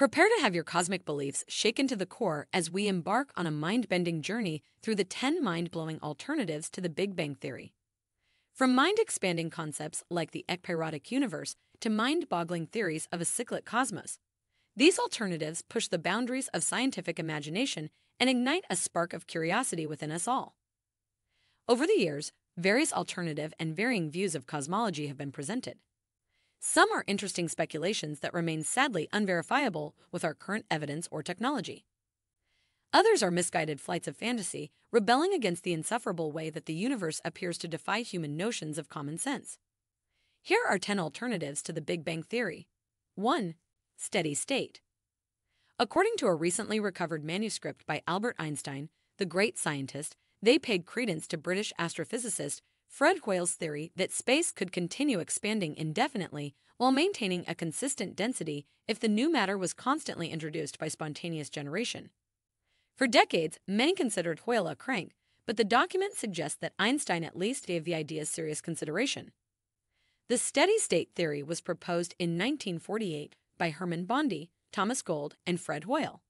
Prepare to have your cosmic beliefs shaken to the core as we embark on a mind bending journey through the 10 mind blowing alternatives to the Big Bang Theory. From mind expanding concepts like the ekpyrotic universe to mind boggling theories of a cyclic cosmos, these alternatives push the boundaries of scientific imagination and ignite a spark of curiosity within us all. Over the years, various alternative and varying views of cosmology have been presented. Some are interesting speculations that remain sadly unverifiable with our current evidence or technology. Others are misguided flights of fantasy, rebelling against the insufferable way that the universe appears to defy human notions of common sense. Here are 10 alternatives to the Big Bang Theory. 1. Steady state. According to a recently recovered manuscript by Albert Einstein, the great scientist, they paid credence to British astrophysicist Fred Hoyle's theory that space could continue expanding indefinitely while maintaining a consistent density if the new matter was constantly introduced by spontaneous generation. For decades, many considered Hoyle a crank, but the document suggests that Einstein at least gave the idea serious consideration. The steady state theory was proposed in 1948 by Hermann Bondi, Thomas Gold, and Fred Hoyle.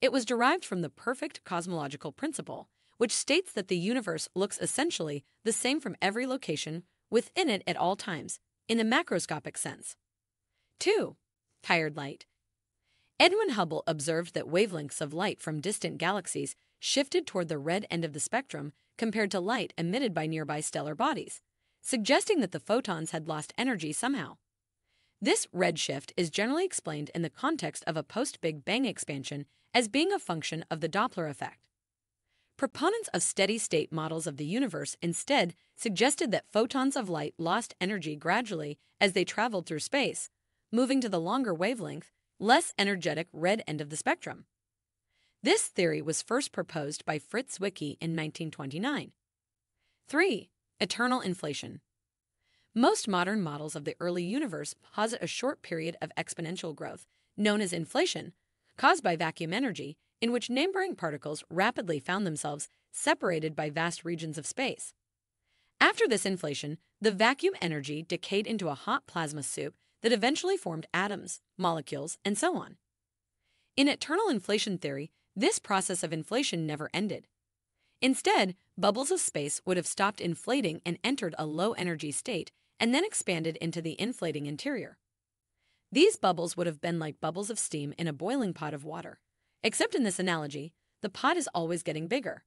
It was derived from the perfect cosmological principle which states that the universe looks essentially the same from every location within it at all times, in the macroscopic sense. 2. Tired light. Edwin Hubble observed that wavelengths of light from distant galaxies shifted toward the red end of the spectrum compared to light emitted by nearby stellar bodies, suggesting that the photons had lost energy somehow. This redshift is generally explained in the context of a post Big Bang expansion as being a function of the Doppler effect. Proponents of steady state models of the universe instead suggested that photons of light lost energy gradually as they traveled through space, moving to the longer wavelength, less energetic red end of the spectrum. This theory was first proposed by Fritz Zwicky in 1929. 3. Eternal inflation. Most modern models of the early universe posit a short period of exponential growth, known as inflation, caused by vacuum energy in which neighboring particles rapidly found themselves separated by vast regions of space. After this inflation, the vacuum energy decayed into a hot plasma soup that eventually formed atoms, molecules, and so on. In eternal inflation theory, this process of inflation never ended. Instead, bubbles of space would have stopped inflating and entered a low energy state and then expanded into the inflating interior. These bubbles would have been like bubbles of steam in a boiling pot of water. Except in this analogy, the pot is always getting bigger.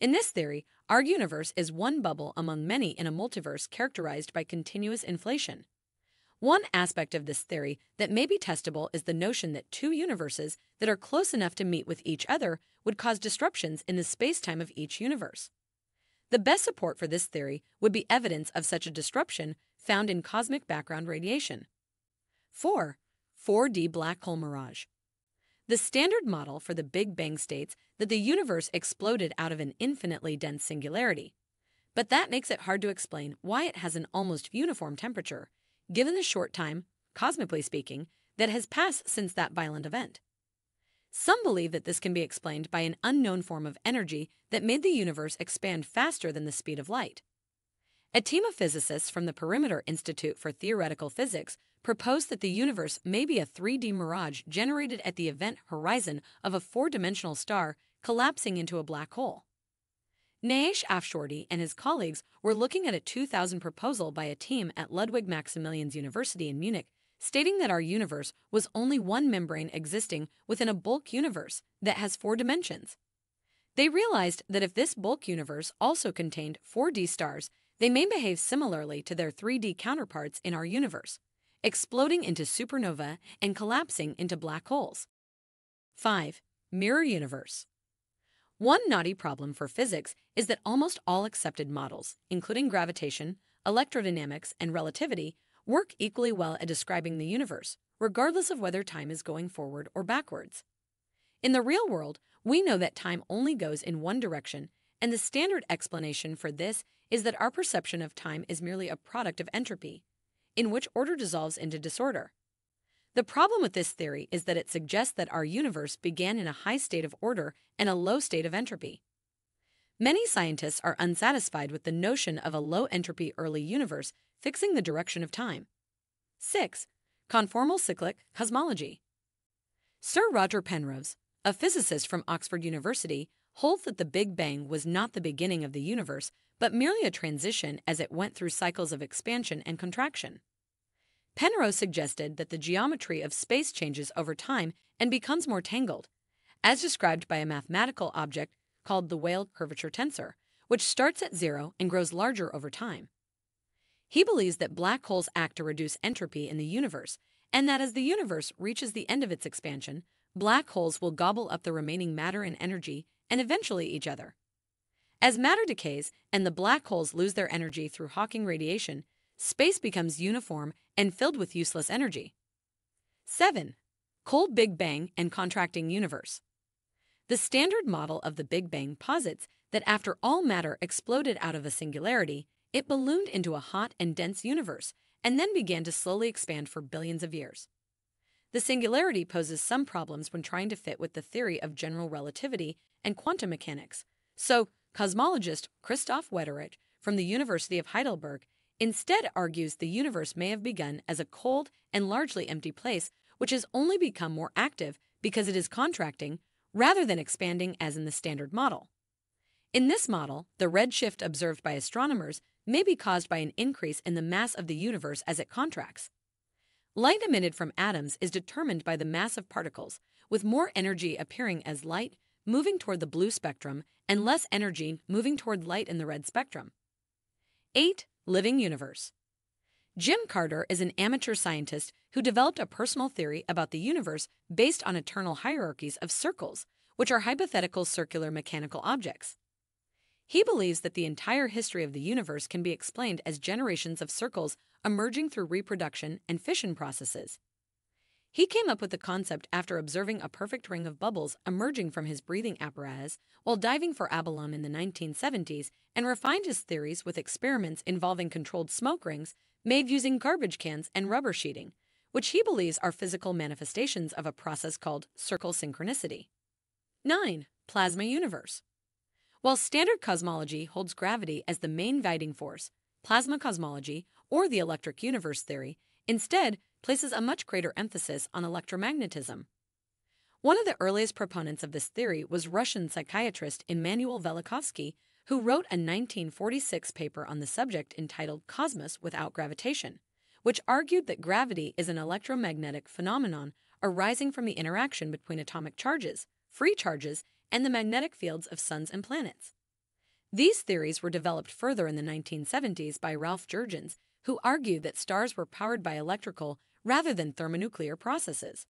In this theory, our universe is one bubble among many in a multiverse characterized by continuous inflation. One aspect of this theory that may be testable is the notion that two universes that are close enough to meet with each other would cause disruptions in the spacetime of each universe. The best support for this theory would be evidence of such a disruption found in cosmic background radiation. 4. 4D black hole mirage. The standard model for the Big Bang states that the universe exploded out of an infinitely dense singularity. But that makes it hard to explain why it has an almost uniform temperature, given the short time, cosmically speaking, that has passed since that violent event. Some believe that this can be explained by an unknown form of energy that made the universe expand faster than the speed of light. A team of physicists from the Perimeter Institute for Theoretical Physics proposed that the universe may be a 3D mirage generated at the event horizon of a four dimensional star collapsing into a black hole. Niayesh Afshordi and his colleagues were looking at a 2000 proposal by a team at Ludwig Maximilians University in Munich, stating that our universe was only one membrane existing within a bulk universe that has four dimensions. They realized that if this bulk universe also contained 4D stars, they may behave similarly to their 3D counterparts in our universe exploding into supernova and collapsing into black holes. 5. Mirror Universe One knotty problem for physics is that almost all accepted models, including gravitation, electrodynamics, and relativity, work equally well at describing the universe, regardless of whether time is going forward or backwards. In the real world, we know that time only goes in one direction, and the standard explanation for this is that our perception of time is merely a product of entropy in which order dissolves into disorder. The problem with this theory is that it suggests that our universe began in a high state of order and a low state of entropy. Many scientists are unsatisfied with the notion of a low entropy early universe fixing the direction of time. 6. Conformal cyclic cosmology. Sir Roger Penrose, a physicist from Oxford University, holds that the Big Bang was not the beginning of the universe, but merely a transition as it went through cycles of expansion and contraction. Penrose suggested that the geometry of space changes over time and becomes more tangled, as described by a mathematical object called the Weyl curvature tensor, which starts at zero and grows larger over time. He believes that black holes act to reduce entropy in the universe, and that as the universe reaches the end of its expansion, black holes will gobble up the remaining matter and energy and eventually each other. As matter decays and the black holes lose their energy through Hawking radiation, space becomes uniform and filled with useless energy. 7. Cold Big Bang and Contracting Universe. The standard model of the Big Bang posits that after all matter exploded out of a singularity, it ballooned into a hot and dense universe and then began to slowly expand for billions of years. The singularity poses some problems when trying to fit with the theory of general relativity and quantum mechanics. So, cosmologist Christoph Wetterich from the University of Heidelberg instead argues the universe may have begun as a cold and largely empty place which has only become more active because it is contracting rather than expanding as in the standard model. In this model, the redshift observed by astronomers may be caused by an increase in the mass of the universe as it contracts. Light emitted from atoms is determined by the mass of particles, with more energy appearing as light moving toward the blue spectrum and less energy moving toward light in the red spectrum. 8. Living Universe Jim Carter is an amateur scientist who developed a personal theory about the universe based on eternal hierarchies of circles, which are hypothetical circular mechanical objects. He believes that the entire history of the universe can be explained as generations of circles emerging through reproduction and fission processes. He came up with the concept after observing a perfect ring of bubbles emerging from his breathing apparatus while diving for abalone in the 1970s and refined his theories with experiments involving controlled smoke rings made using garbage cans and rubber sheeting, which he believes are physical manifestations of a process called circle synchronicity. 9. Plasma Universe While standard cosmology holds gravity as the main guiding force, plasma cosmology, or the electric universe theory, instead places a much greater emphasis on electromagnetism. One of the earliest proponents of this theory was Russian psychiatrist Immanuel Velikovsky, who wrote a 1946 paper on the subject entitled Cosmos Without Gravitation, which argued that gravity is an electromagnetic phenomenon arising from the interaction between atomic charges, free charges, and the magnetic fields of suns and planets. These theories were developed further in the 1970s by Ralph Jurgens, who argued that stars were powered by electrical rather than thermonuclear processes.